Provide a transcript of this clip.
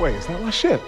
Wait, is that my ship?